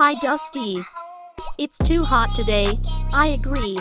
Hi Dusty. It's too hot today. I agree.